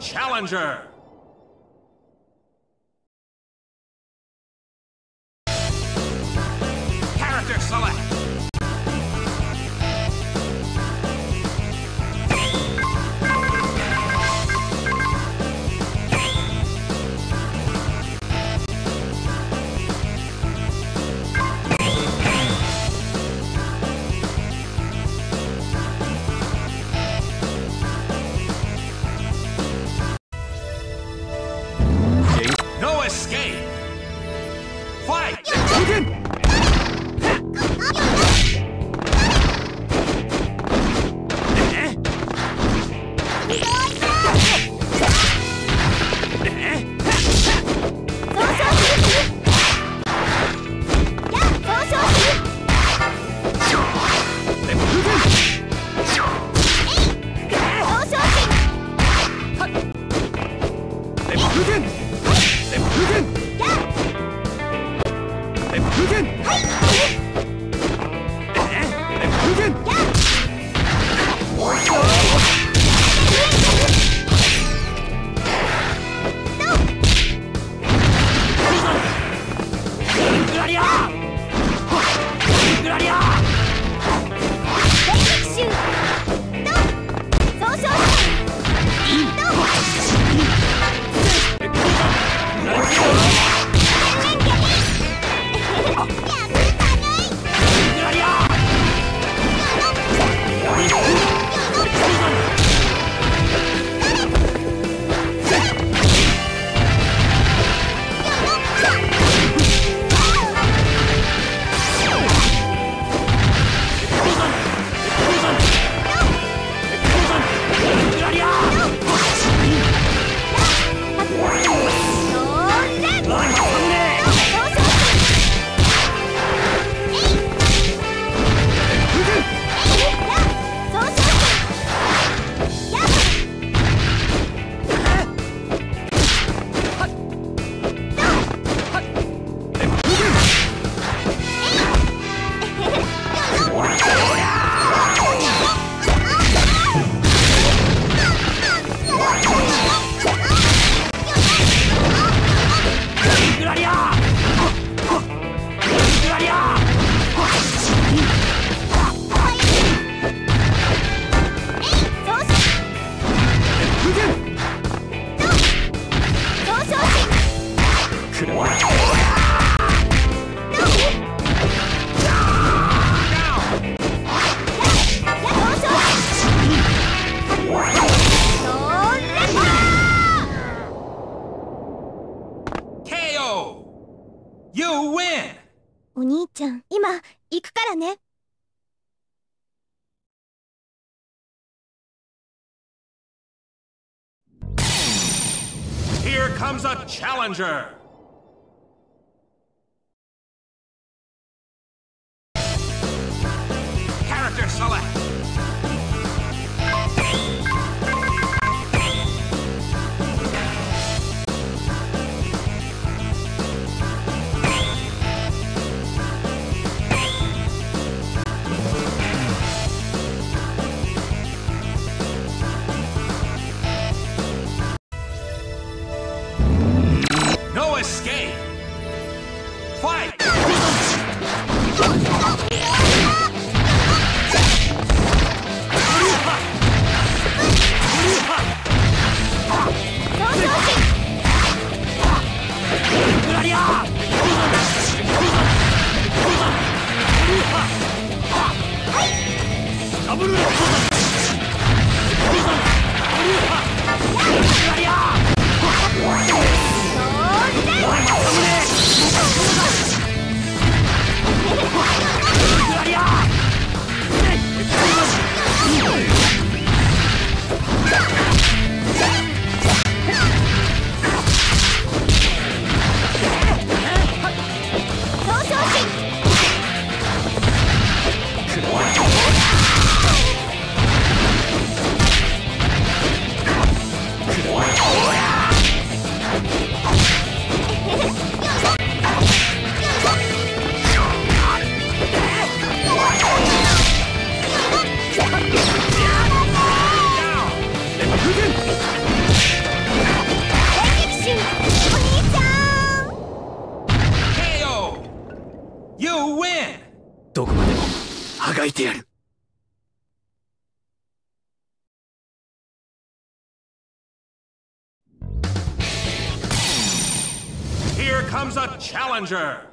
Challenger! Challenger. Challenger.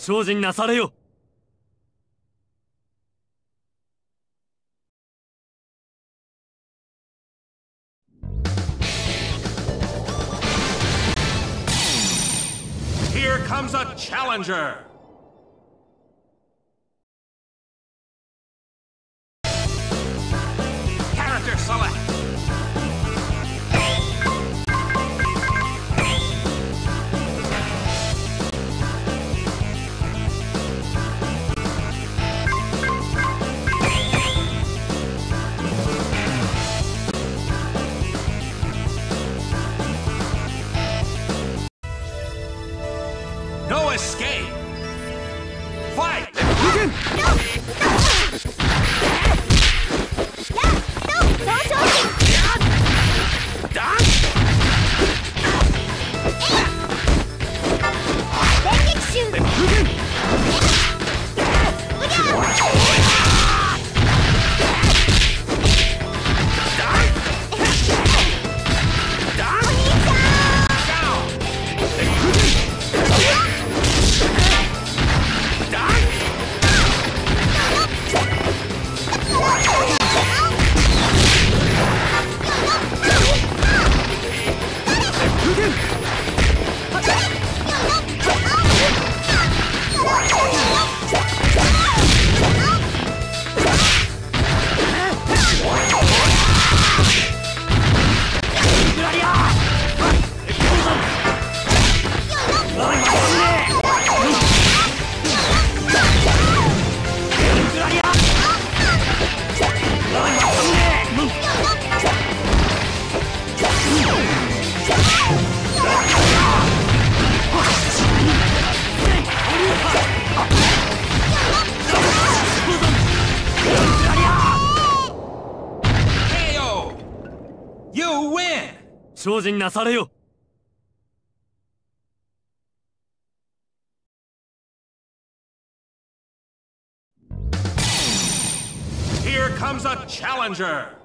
精進なされよ Here comes a challenger! なされよ Here comes a challenger!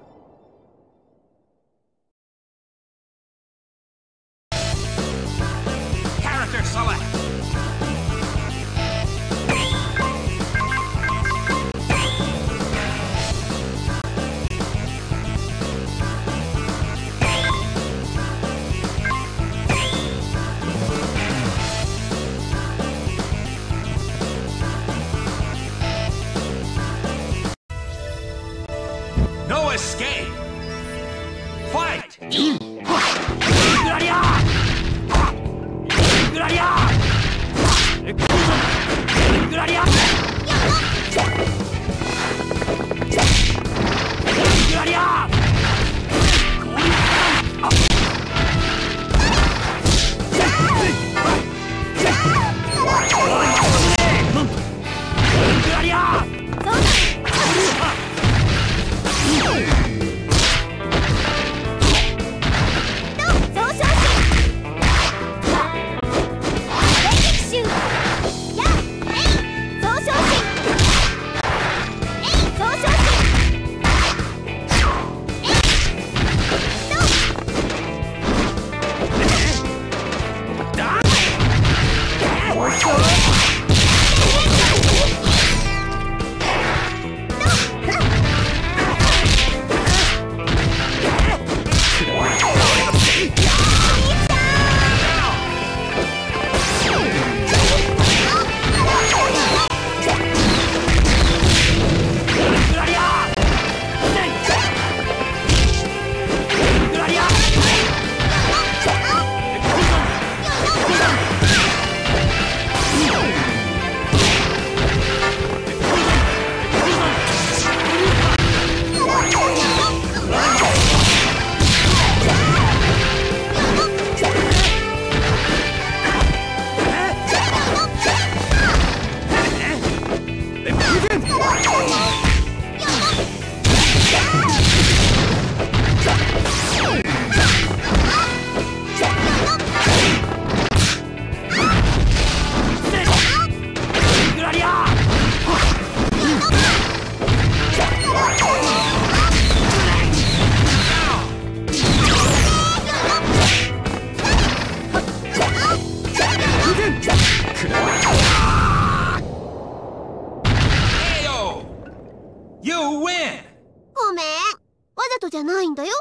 なとじゃないんだよ。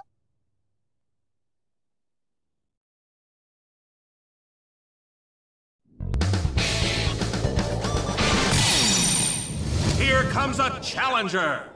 Here comes a challenger!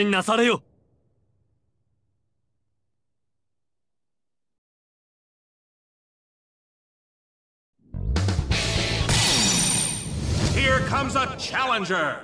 尽なされよ here comes a challenger.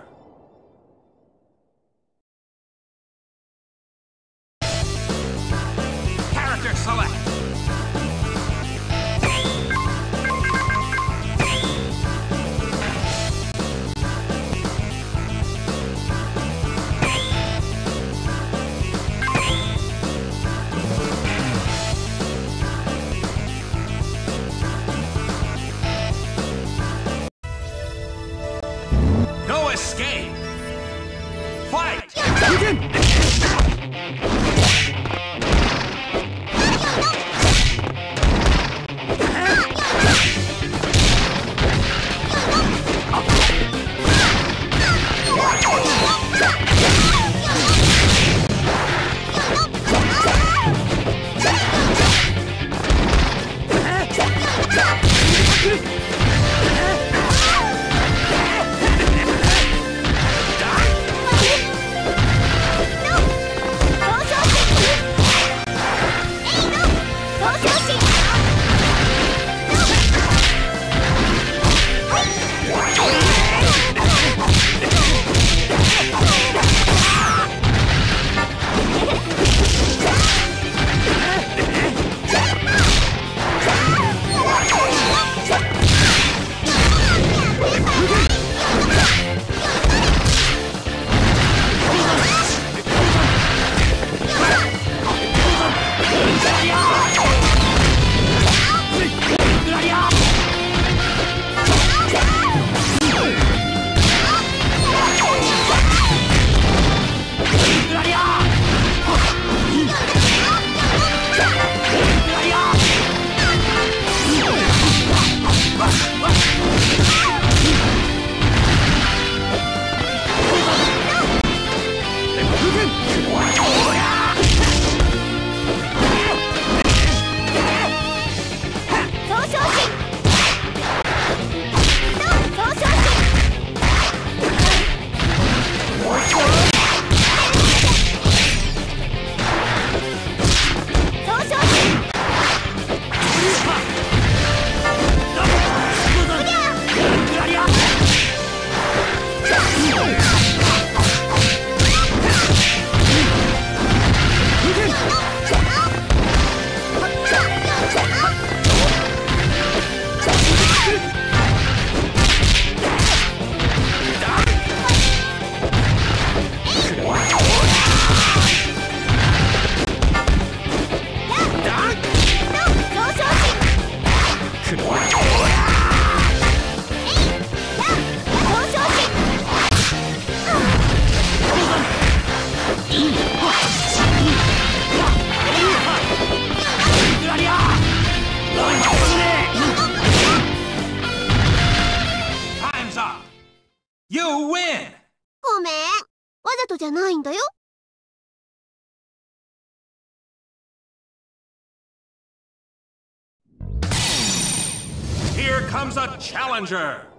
Challenger!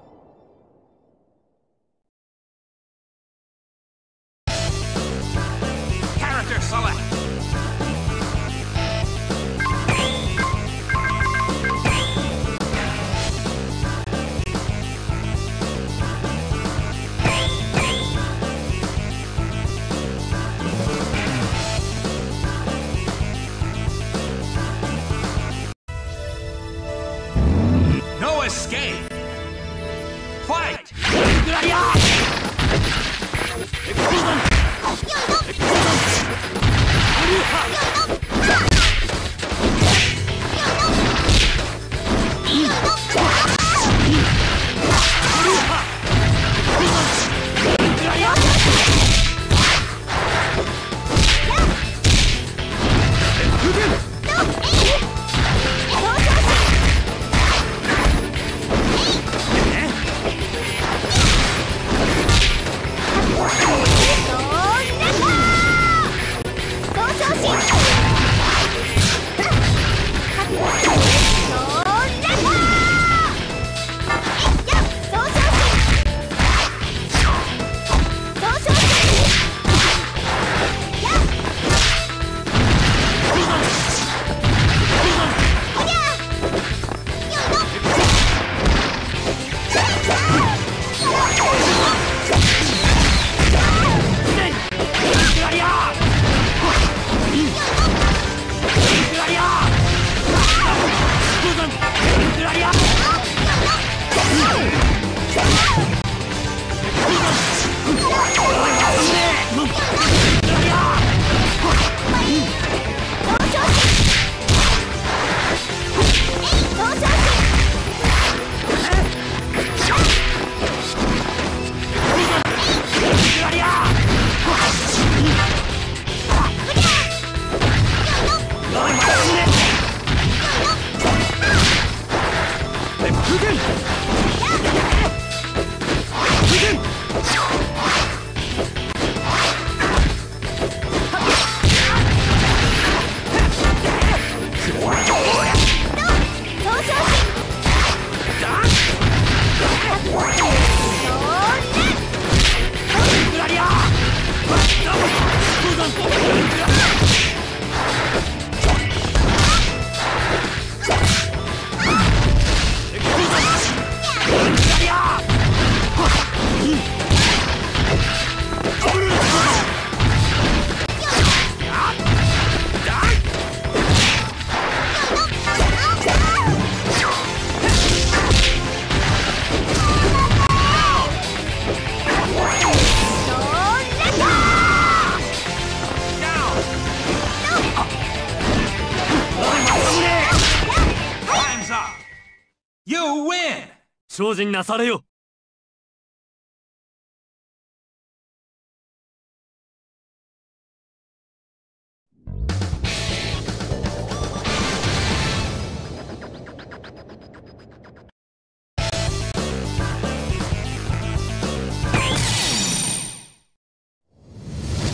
精進なされよ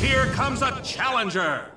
Here comes a challenger!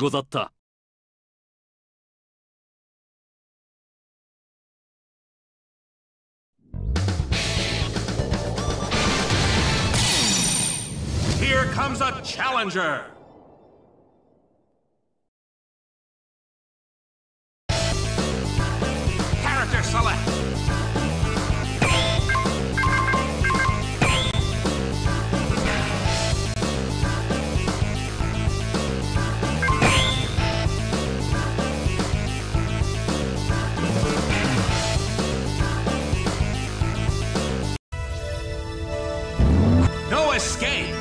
ござった。Here comes a challenger! Escape!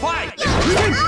Fight!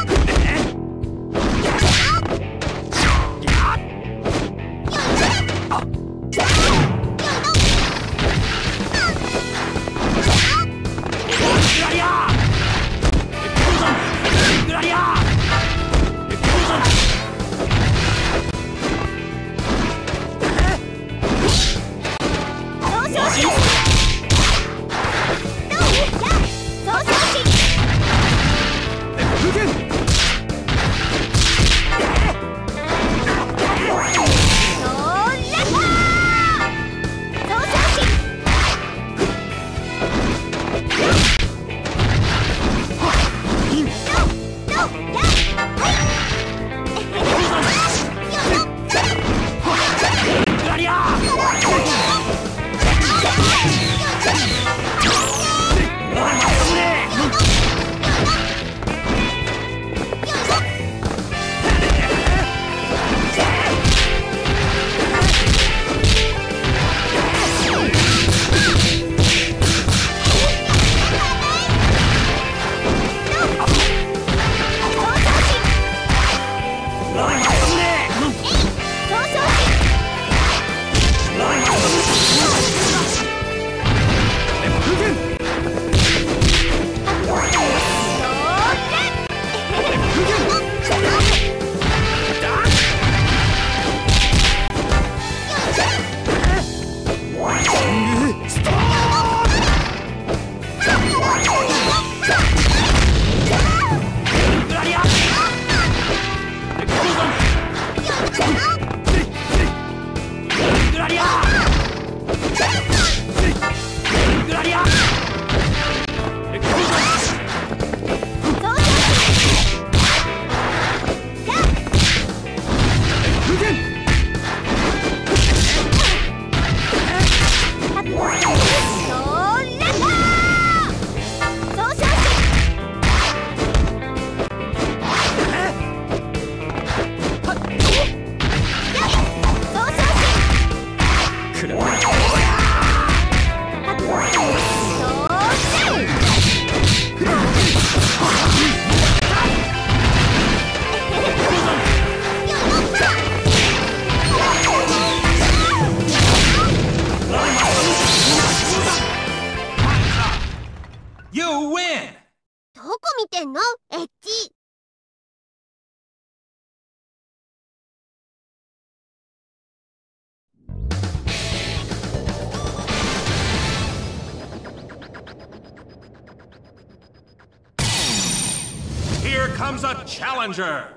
Challenger!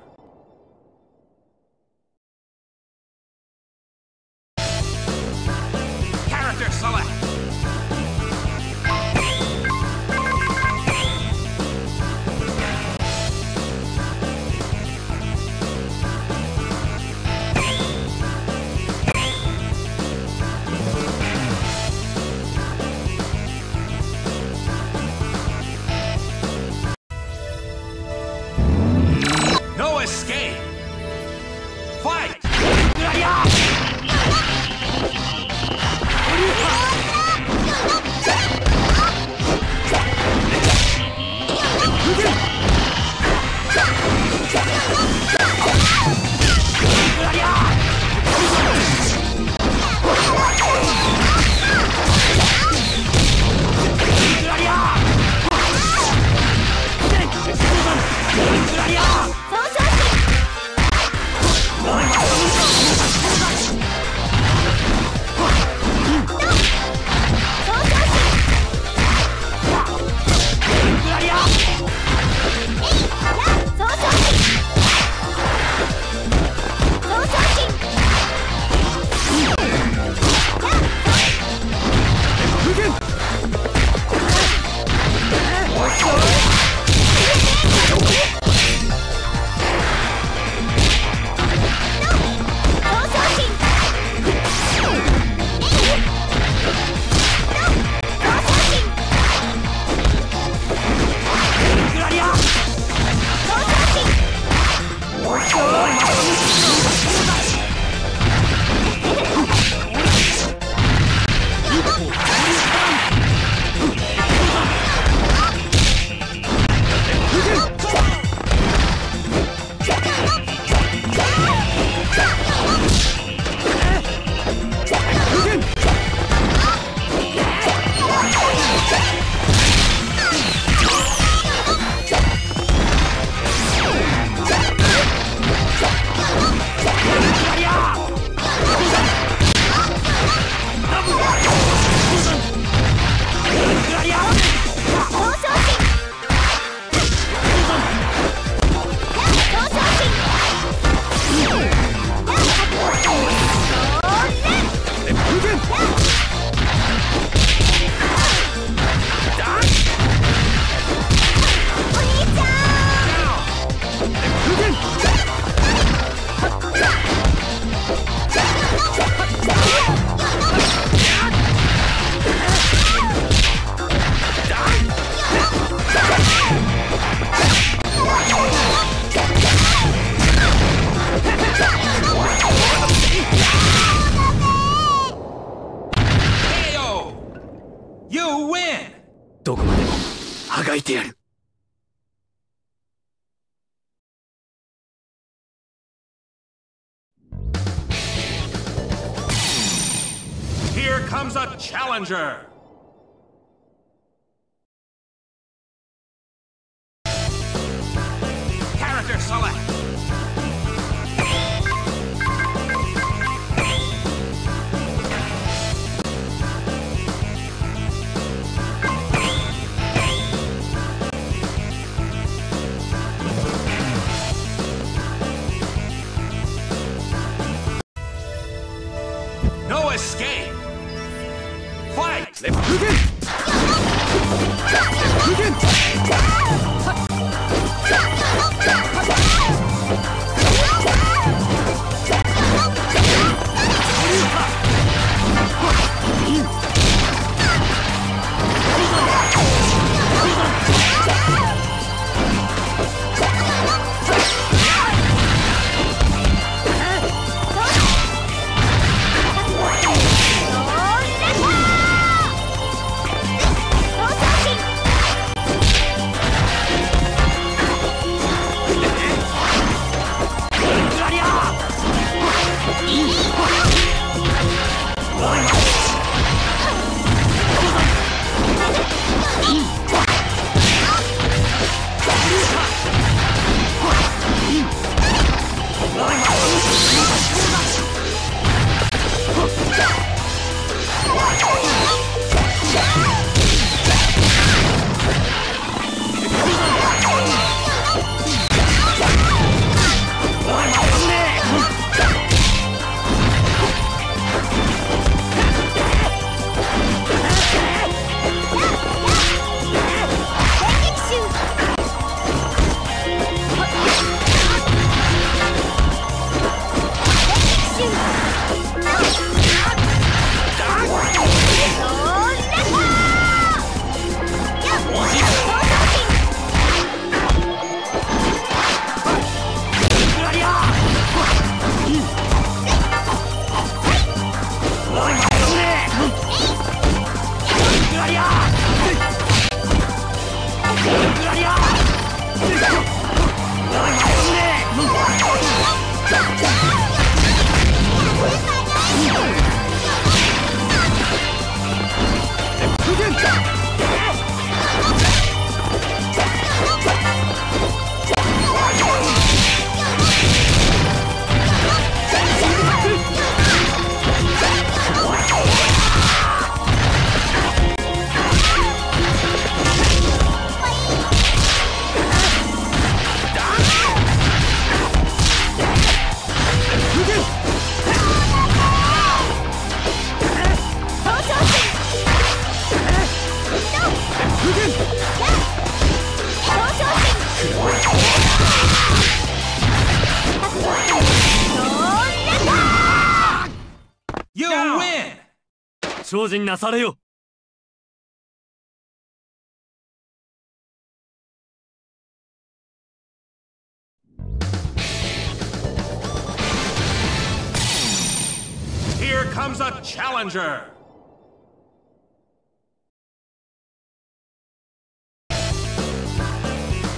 Here comes a challenger!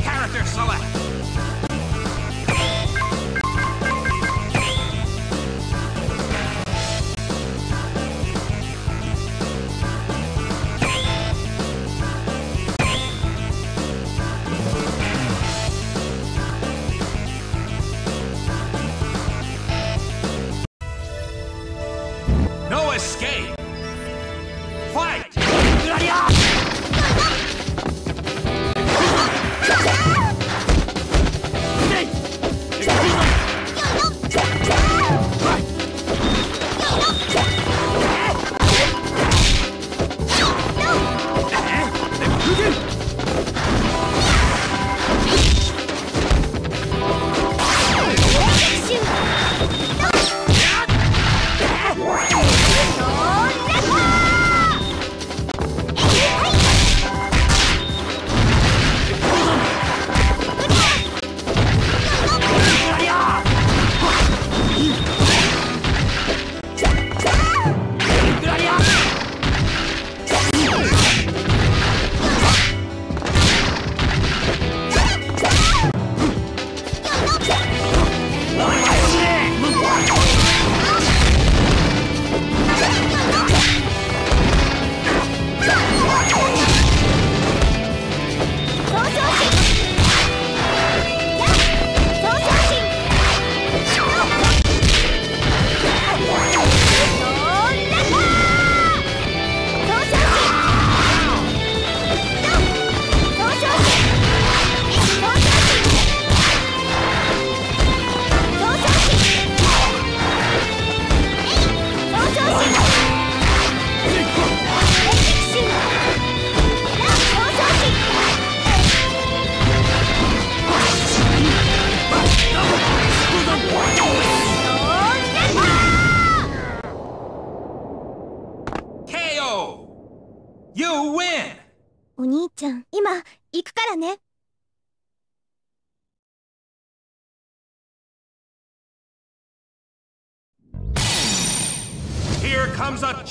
Character select!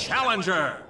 challenger.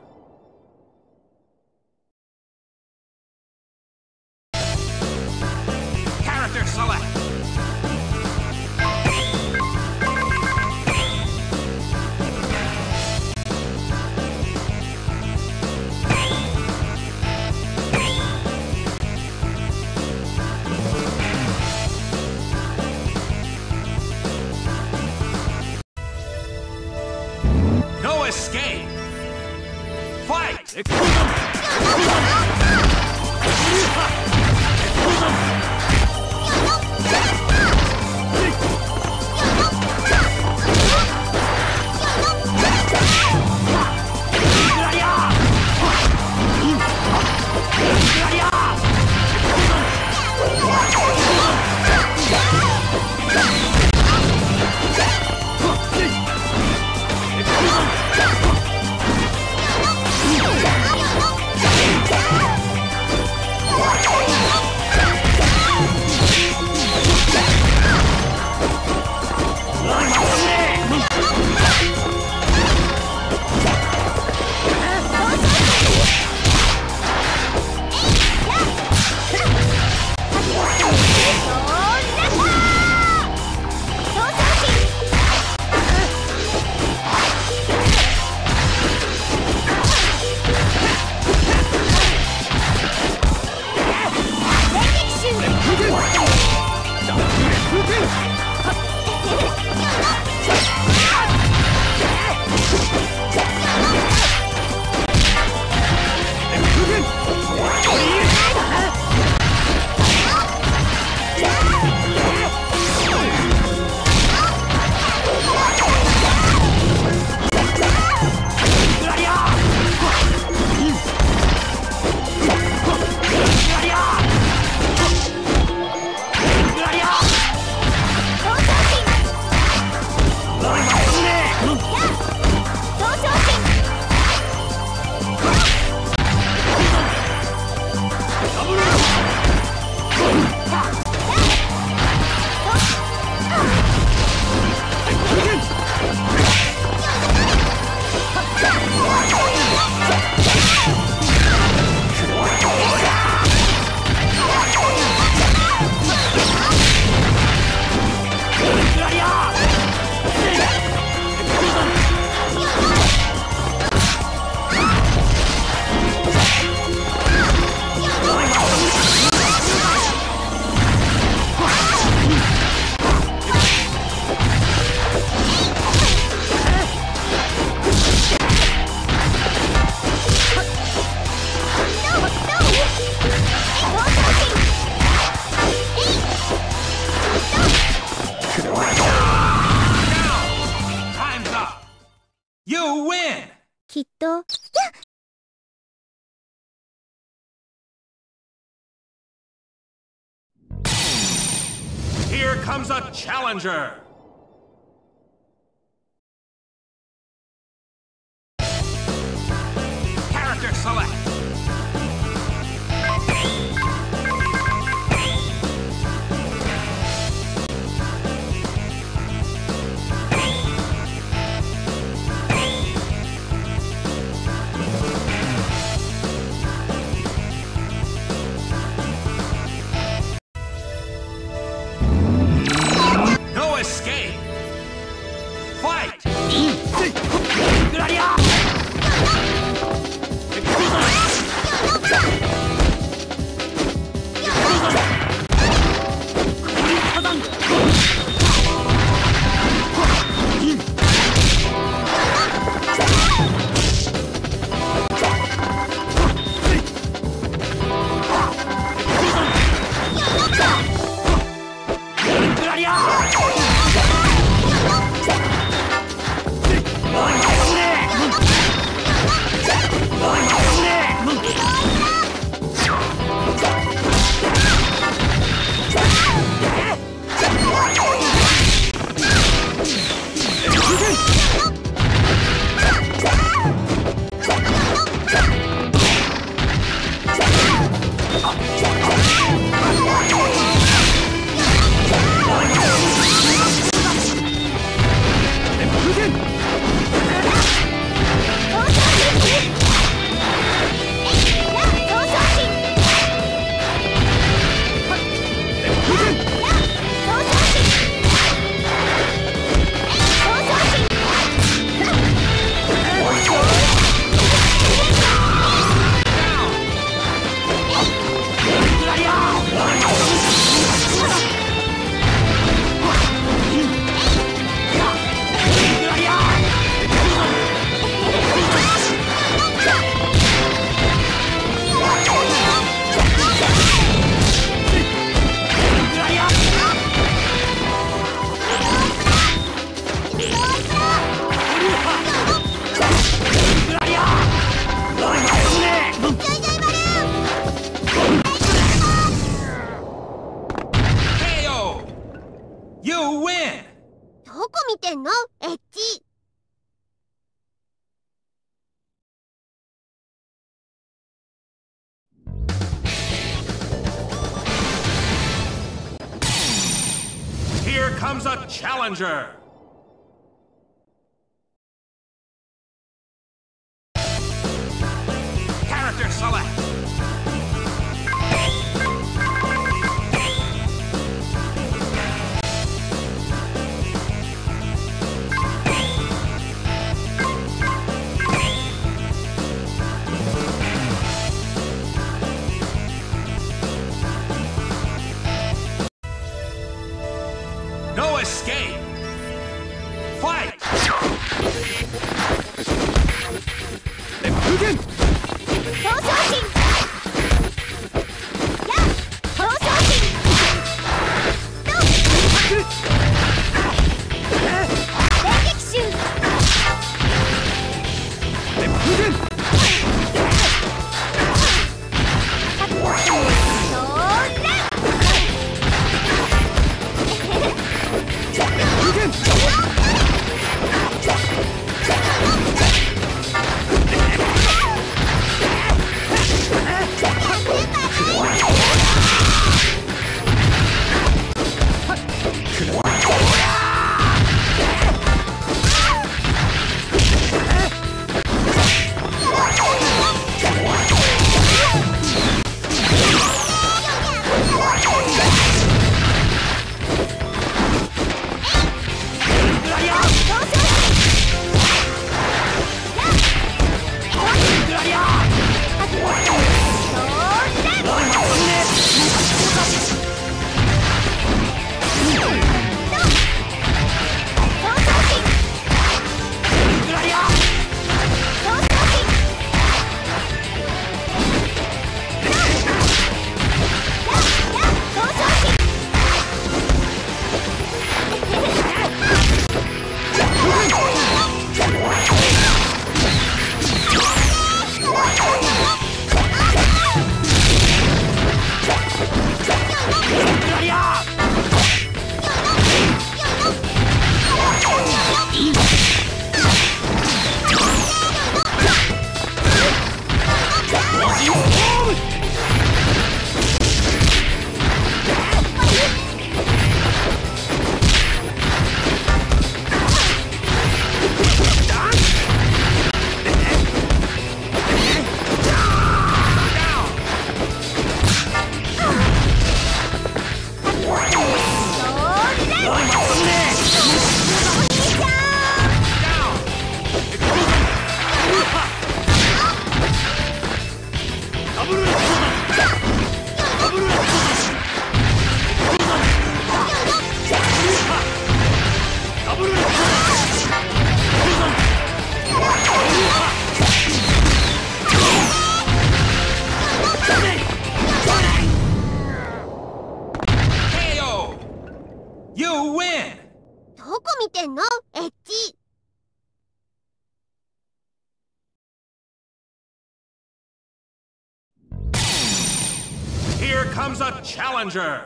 Challenger! Challenger! Challenger.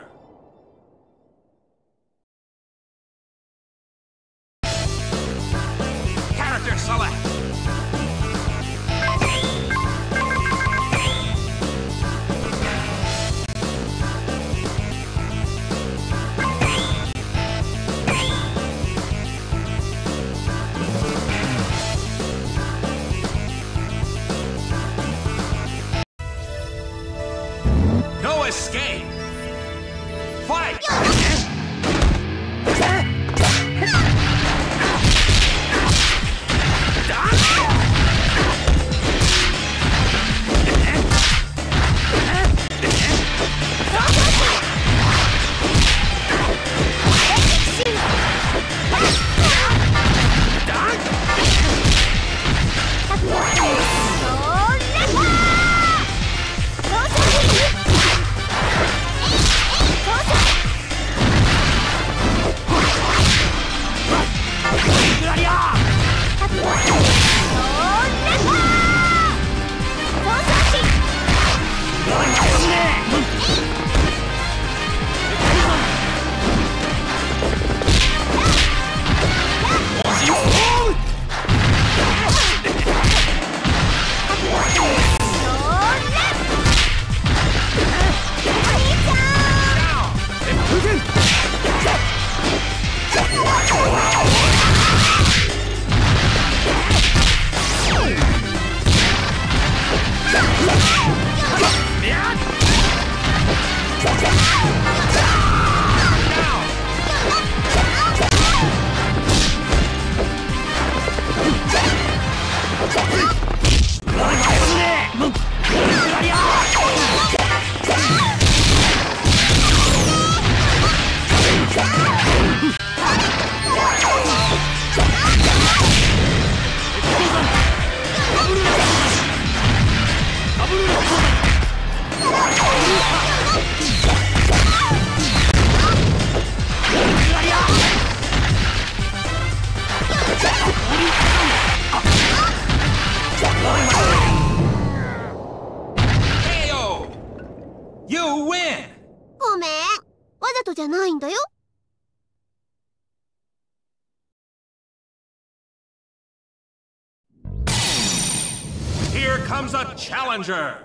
danger.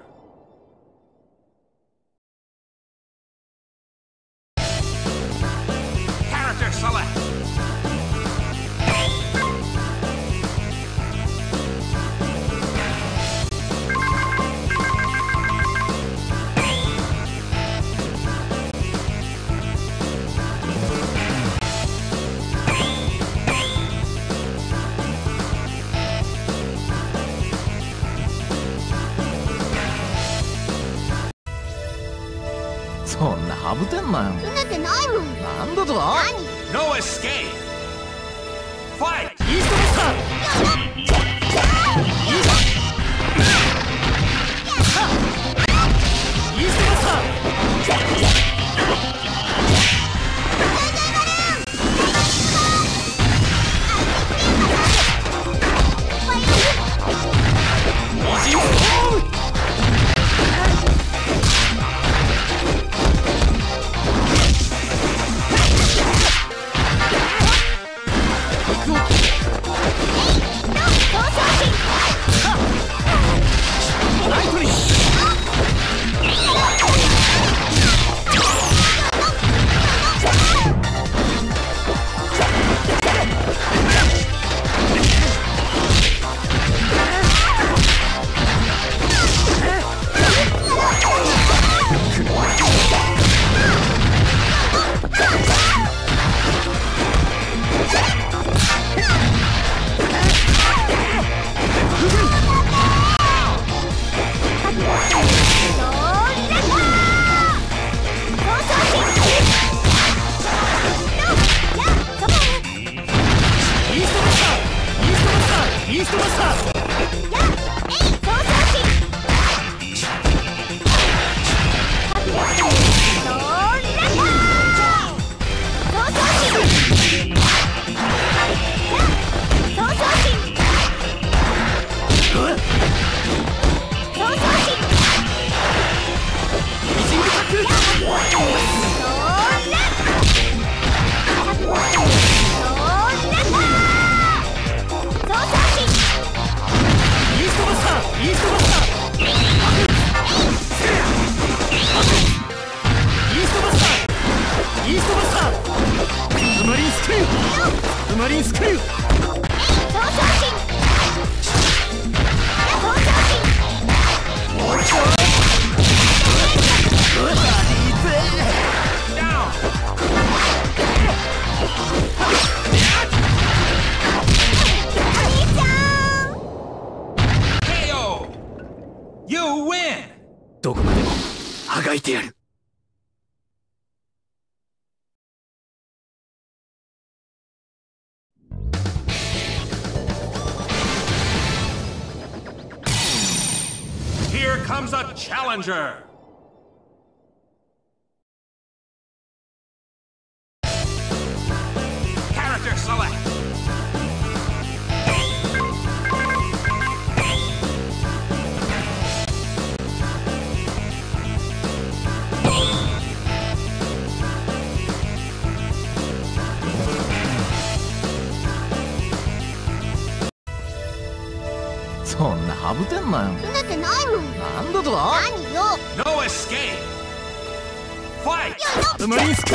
かぶてんなよ。すねてないもん。なんだとは。No escape. Fight. いてやる Here comes a challenger! サブ店なんよ。てないもん。なんだと？だ何よ。No escape! Fight! うまいスクー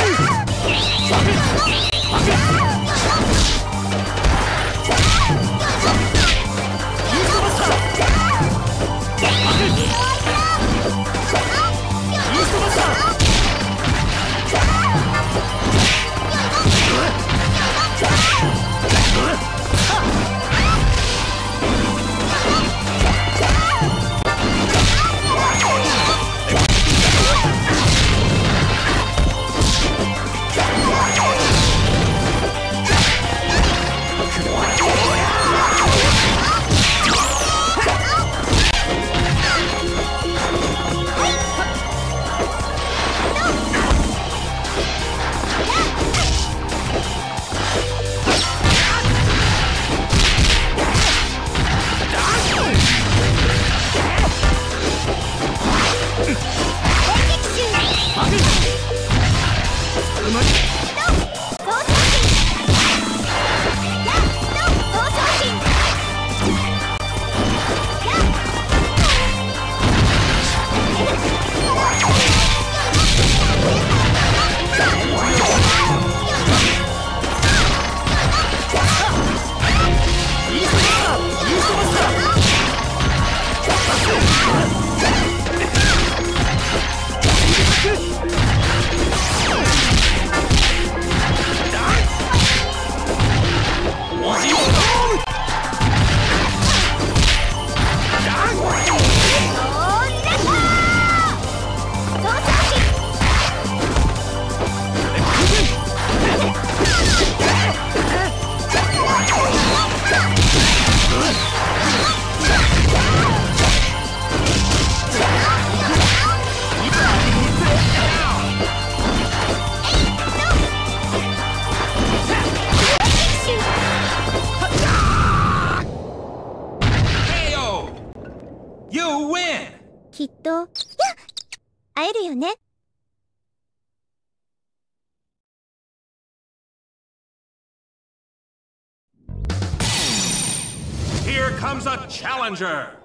challenger!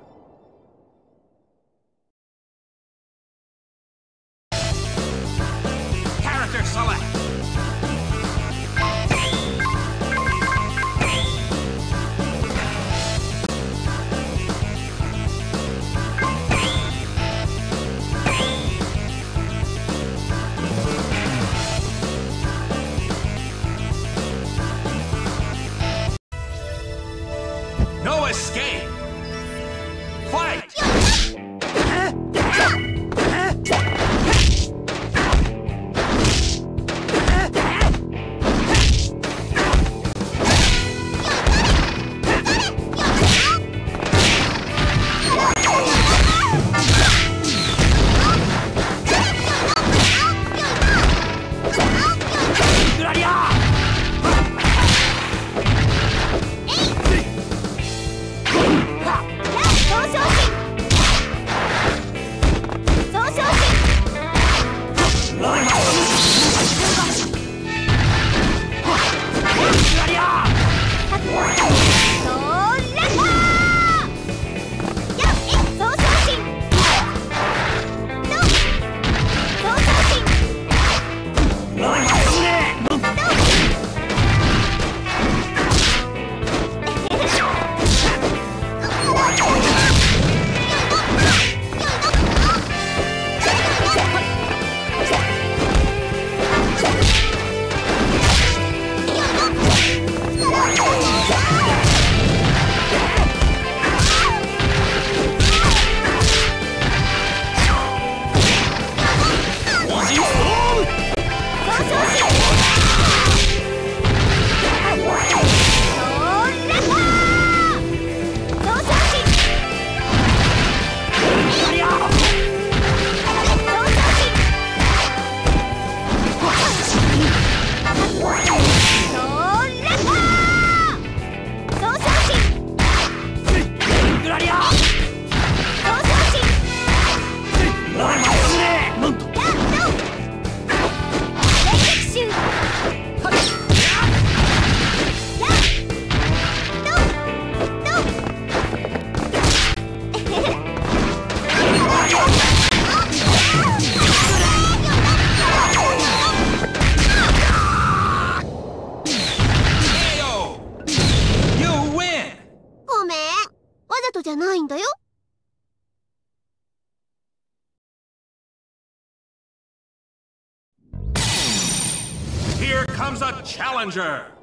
Challenger!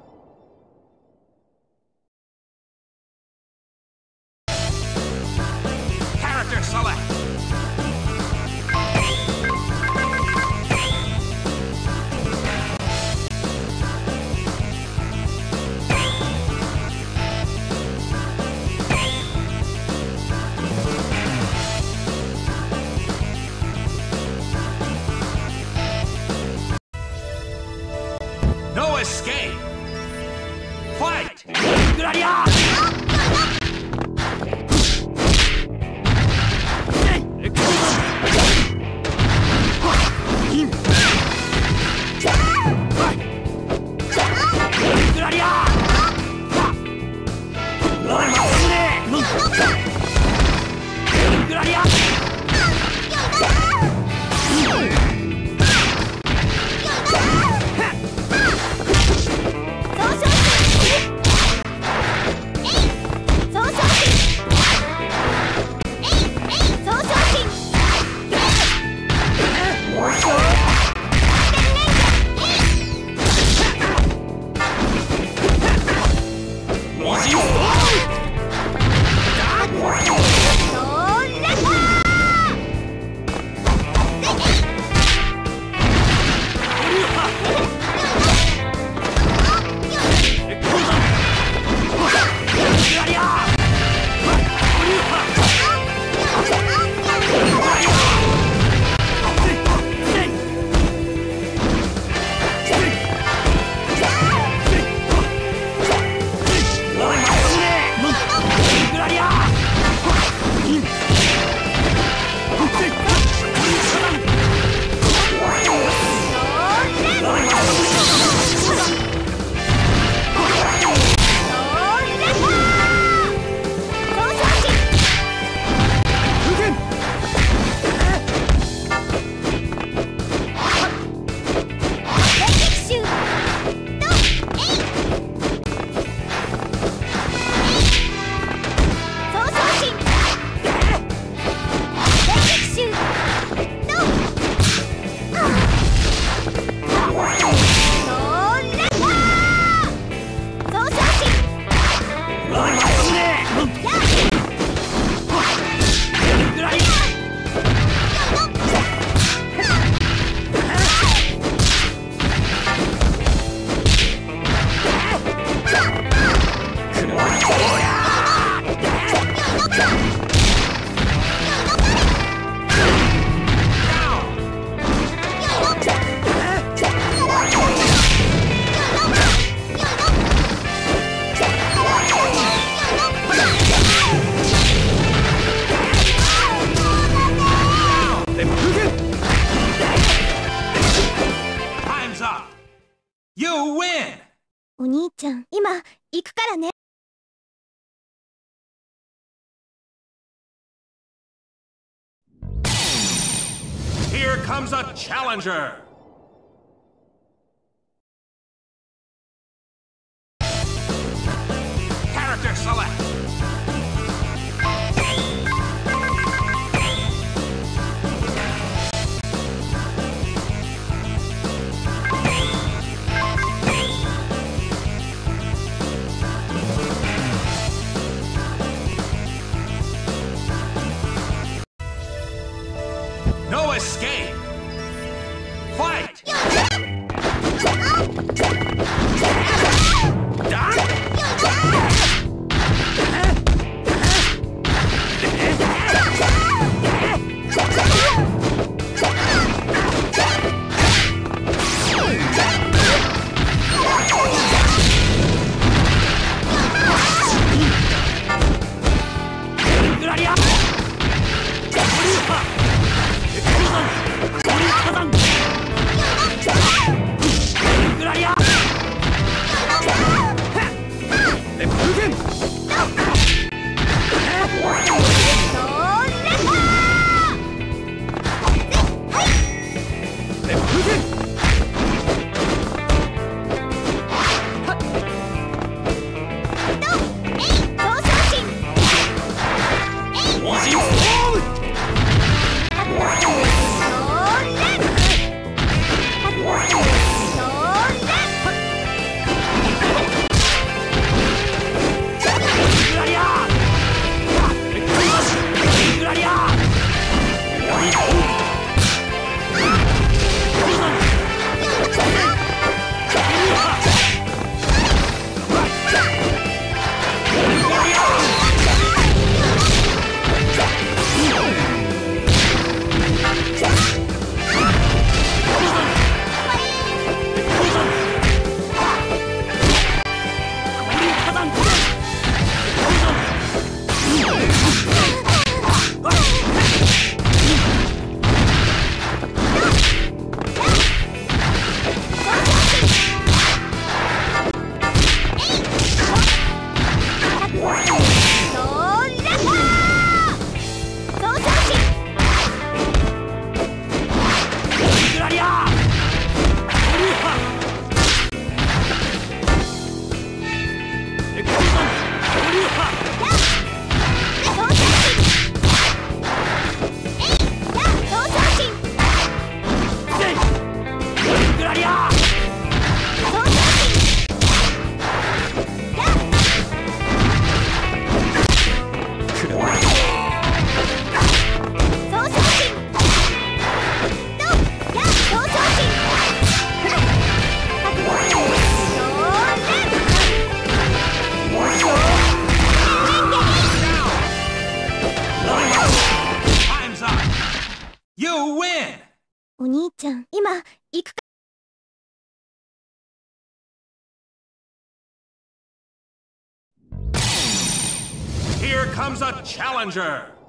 Challenger! Challenger!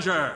Challenger!